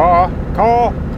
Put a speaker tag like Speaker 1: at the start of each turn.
Speaker 1: Car, car.